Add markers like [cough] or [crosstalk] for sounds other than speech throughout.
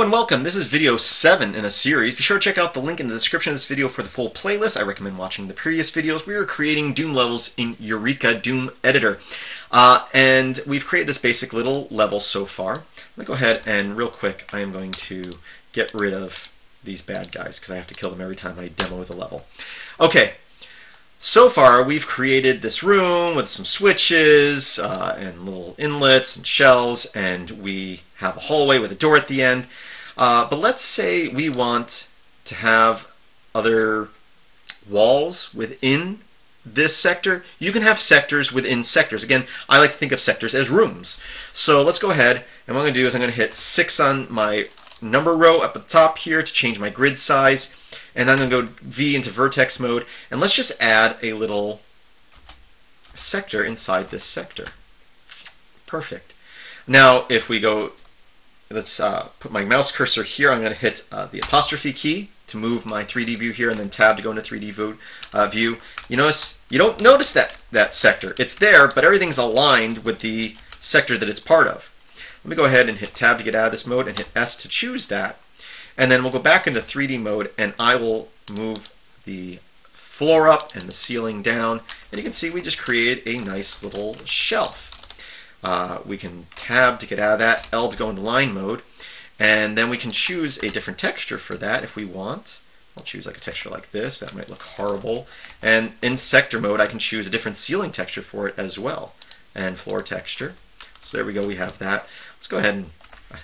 And welcome. This is video 7 in a series. Be sure to check out the link in the description of this video for the full playlist. I recommend watching the previous videos. We are creating Doom levels in Eureka Doom Editor. Uh, and we've created this basic little level so far. Let me go ahead and real quick, I am going to get rid of these bad guys because I have to kill them every time I demo the level. Okay, so far we've created this room with some switches uh, and little inlets and shells and we have a hallway with a door at the end. Uh, but let's say we want to have other walls within this sector. You can have sectors within sectors. Again, I like to think of sectors as rooms. So let's go ahead and what I'm going to do is I'm going to hit 6 on my number row up at the top here to change my grid size and I'm going to go V into vertex mode, and let's just add a little sector inside this sector. Perfect. Now, if we go, let's uh, put my mouse cursor here, I'm going to hit uh, the apostrophe key to move my 3D view here, and then tab to go into 3D view. Uh, view. You notice, you don't notice that, that sector. It's there, but everything's aligned with the sector that it's part of. Let me go ahead and hit tab to get out of this mode and hit S to choose that. And then we'll go back into 3D mode and I will move the floor up and the ceiling down. And you can see we just created a nice little shelf. Uh, we can tab to get out of that, L to go into line mode. And then we can choose a different texture for that if we want. I'll choose like a texture like this. That might look horrible. And in sector mode, I can choose a different ceiling texture for it as well. And floor texture. So there we go, we have that. Let's go ahead and uh,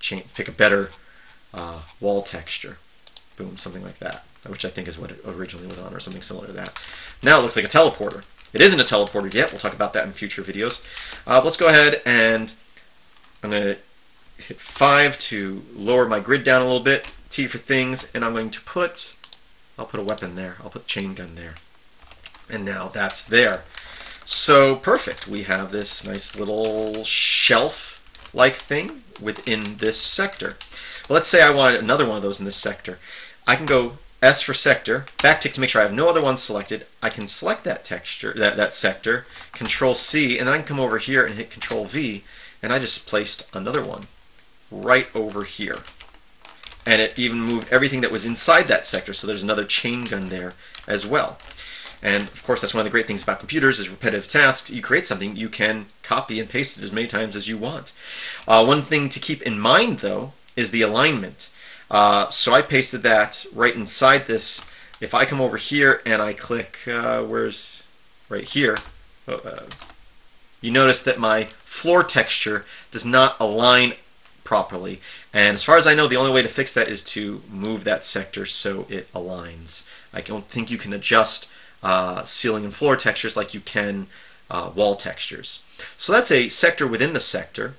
change, pick a better uh, wall texture. Boom, something like that, which I think is what it originally was on, or something similar to that. Now it looks like a teleporter. It isn't a teleporter yet. We'll talk about that in future videos. Uh, let's go ahead and I'm going to hit 5 to lower my grid down a little bit, T for things, and I'm going to put, I'll put a weapon there. I'll put chain gun there. And now that's there. So perfect. We have this nice little shelf-like thing within this sector. Let's say I want another one of those in this sector. I can go S for sector, backtick to make sure I have no other ones selected. I can select that texture, that, that sector, Control C, and then I can come over here and hit Control V, and I just placed another one right over here. And it even moved everything that was inside that sector, so there's another chain gun there as well. And of course, that's one of the great things about computers is repetitive tasks. You create something, you can copy and paste it as many times as you want. Uh, one thing to keep in mind, though, is the alignment. Uh, so I pasted that right inside this. If I come over here and I click, uh, where's right here, oh, uh, you notice that my floor texture does not align properly. And as far as I know, the only way to fix that is to move that sector so it aligns. I don't think you can adjust uh, ceiling and floor textures like you can uh, wall textures. So that's a sector within the sector.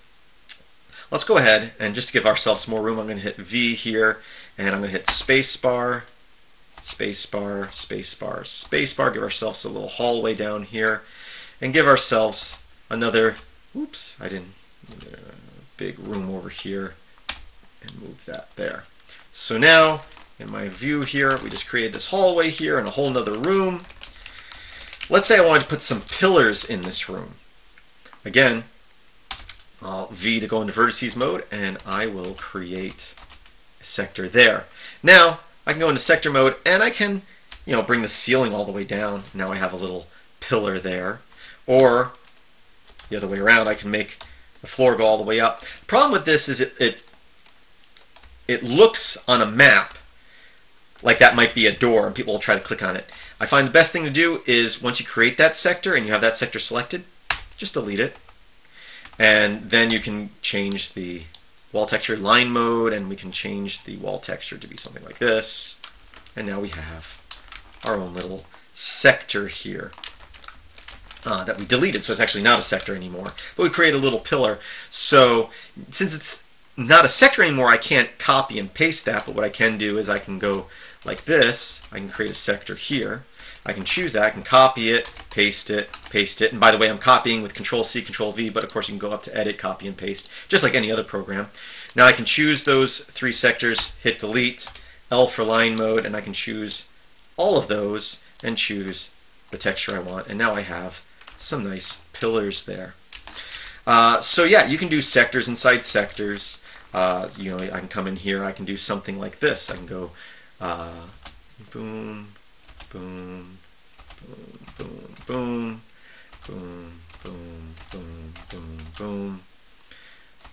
Let's go ahead and just to give ourselves more room, I'm going to hit V here, and I'm going to hit spacebar, spacebar, spacebar, spacebar, give ourselves a little hallway down here, and give ourselves another, oops, I didn't, uh, big room over here, and move that there. So now, in my view here, we just created this hallway here and a whole nother room. Let's say I wanted to put some pillars in this room. Again, I'll V to go into vertices mode, and I will create a sector there. Now, I can go into sector mode, and I can, you know, bring the ceiling all the way down. Now I have a little pillar there. Or, the other way around, I can make the floor go all the way up. The problem with this is it, it, it looks on a map like that might be a door, and people will try to click on it. I find the best thing to do is once you create that sector and you have that sector selected, just delete it and then you can change the wall texture line mode, and we can change the wall texture to be something like this. And now we have our own little sector here uh, that we deleted, so it's actually not a sector anymore. But we create a little pillar. So since it's not a sector anymore, I can't copy and paste that, but what I can do is I can go like this. I can create a sector here. I can choose that. I can copy it, paste it, paste it. And by the way, I'm copying with Control C, Control V, but of course you can go up to Edit, Copy, and Paste, just like any other program. Now I can choose those three sectors, hit Delete, L for line mode, and I can choose all of those and choose the texture I want. And now I have some nice pillars there. Uh, so yeah, you can do sectors inside sectors. uh, you know, I can come in here, I can do something like this. I can go uh, boom, boom, boom, boom, boom, boom, boom, boom, boom,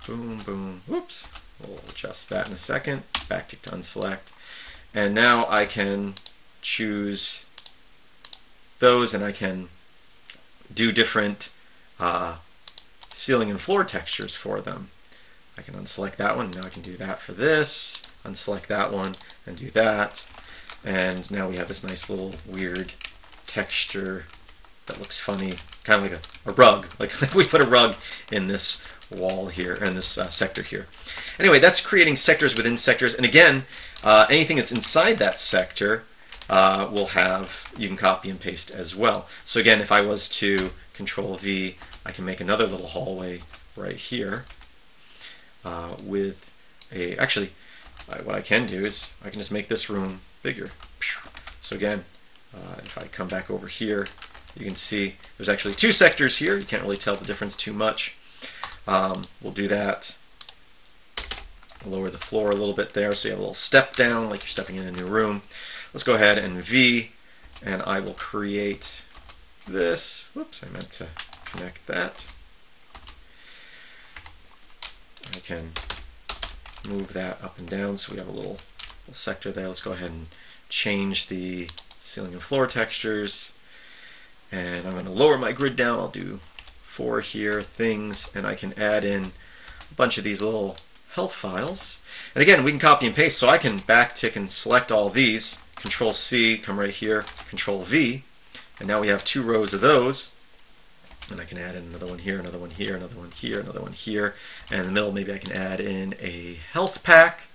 boom, boom. Whoops. We'll adjust that in a second. Backtick to unselect. And now I can choose those and I can do different uh, ceiling and floor textures for them. I can unselect that one. Now I can do that for this. Unselect that one and do that. And now we have this nice little weird texture that looks funny, kind of like a, a rug. [laughs] Like we put a rug in this wall here, in this uh, sector here. Anyway, that's creating sectors within sectors. And again, uh, anything that's inside that sector uh, will have, you can copy and paste as well. So again, if I was to control V, I can make another little hallway right here uh, with a, actually, what I can do is I can just make this room bigger. So again, uh, if I come back over here, you can see there's actually two sectors here. You can't really tell the difference too much. Um, we'll do that. Lower the floor a little bit there so you have a little step down like you're stepping in a new room. Let's go ahead and V and I will create this. Whoops, I meant to connect that. I can move that up and down so we have a little sector there. Let's go ahead and change the ceiling and floor textures. And I'm going to lower my grid down. I'll do four here, things, and I can add in a bunch of these little health files. And again, we can copy and paste, so I can backtick and select all these. Control C, come right here, Control V, and now we have two rows of those. And I can add in another one here, another one here, another one here, another one here. And in the middle, maybe I can add in a health pack.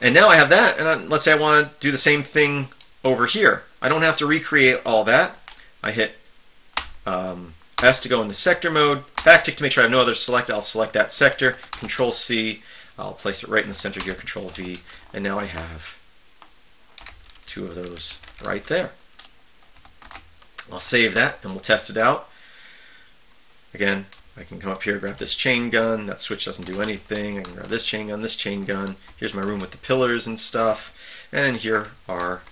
And now I have that, and I, let's say I want to do the same thing over here. I don't have to recreate all that. I hit um, S to go into sector mode, backtick to make sure I have no other select, I'll select that sector, Control C, I'll place it right in the center here, Control V, and now I have two of those right there. I'll save that and we'll test it out. Again, I can come up here, grab this chain gun. That switch doesn't do anything. I can grab this chain gun, this chain gun. Here's my room with the pillars and stuff. And here are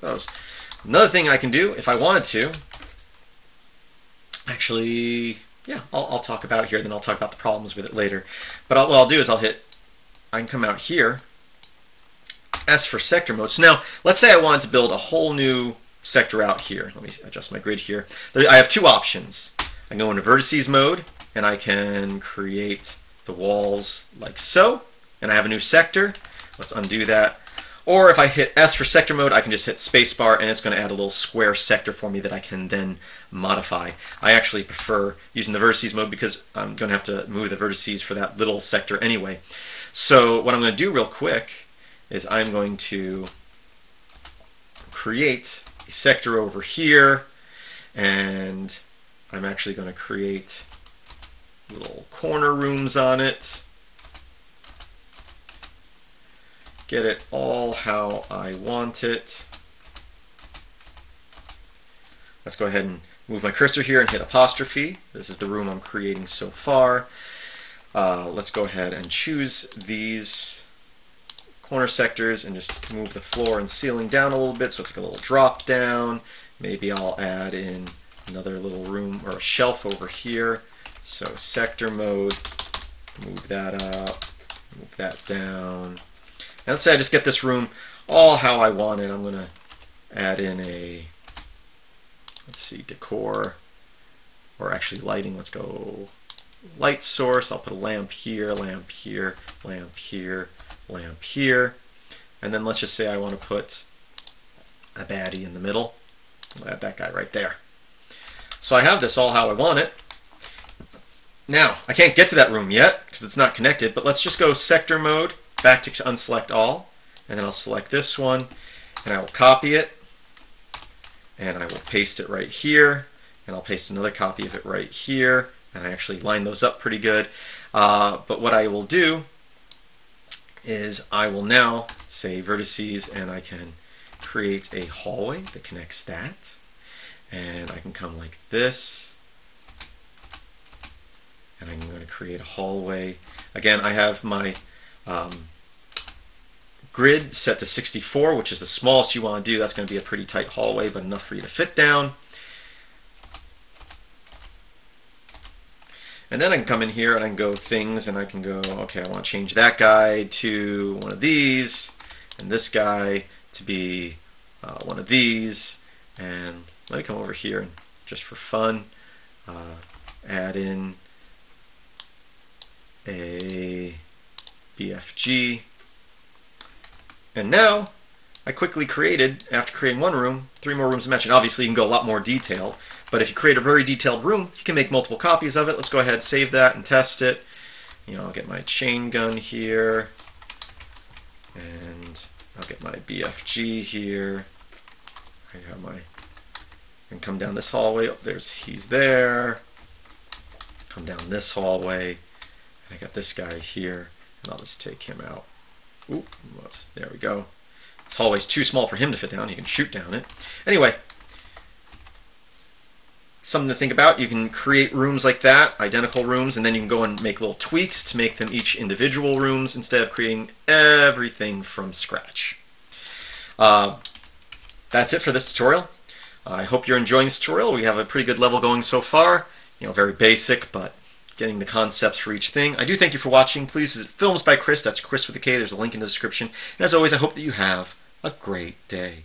those. Another thing I can do, if I wanted to, actually, yeah, I'll, I'll talk about it here, then I'll talk about the problems with it later. But I'll, what I'll do is I'll hit, I can come out here, S for sector mode. So now, let's say I wanted to build a whole new sector out here. Let me adjust my grid here. I have two options. I go into vertices mode, and I can create the walls like so, and I have a new sector. Let's undo that. Or if I hit S for sector mode, I can just hit spacebar and it's going to add a little square sector for me that I can then modify. I actually prefer using the vertices mode because I'm going to have to move the vertices for that little sector anyway. So what I'm going to do real quick is I'm going to create sector over here and I'm actually going to create little corner rooms on it get it all how I want it. Let's go ahead and move my cursor here and hit apostrophe. This is the room I'm creating so far. Uh, let's go ahead and choose these corner sectors and just move the floor and ceiling down a little bit so it's like a little drop down. Maybe I'll add in another little room or a shelf over here. So sector mode, move that up, move that down. And let's say I just get this room all how I want it. I'm going to add in a, let's see, decor, or actually lighting. Let's go light source. I'll put a lamp here, lamp here, lamp here, lamp here. And then let's just say I want to put a baddie in the middle. I'll add that guy right there. So I have this all how I want it. Now, I can't get to that room yet because it's not connected, but let's just go sector mode back to unselect all, and then I'll select this one, and I will copy it, and I will paste it right here, and I'll paste another copy of it right here, and I actually line those up pretty good. Uh, but what I will do is I will now say vertices, and I can create a hallway that connects that, and I can come like this, and I'm going to create a hallway. Again, I have my um, grid set to 64, which is the smallest you want to do. That's going to be a pretty tight hallway, but enough for you to fit down. And then I can come in here and I can go things and I can go, okay, I want to change that guy to one of these and this guy to be uh, one of these. And let me come over here and just for fun, uh, add in a BFG. And now I quickly created, after creating one room, three more rooms to mention. Obviously, you can go a lot more detail, but if you create a very detailed room, you can make multiple copies of it. Let's go ahead, save that, and test it. You know, I'll get my chain gun here, and I'll get my BFG here. I have my, and come down this hallway. Oh, there's, he's there. Come down this hallway. And I got this guy here, and I'll just take him out. Oop, there we go. This hallway's too small for him to fit down. You can shoot down it. Anyway, something to think about. You can create rooms like that, identical rooms, and then you can go and make little tweaks to make them each individual rooms instead of creating everything from scratch. Uh, that's it for this tutorial. I hope you're enjoying this tutorial. We have a pretty good level going so far. You know, very basic, but getting the concepts for each thing. I do thank you for watching. Please visit Films by Kris. That's Chris with a K. There's a link in the description. And as always, I hope that you have a great day.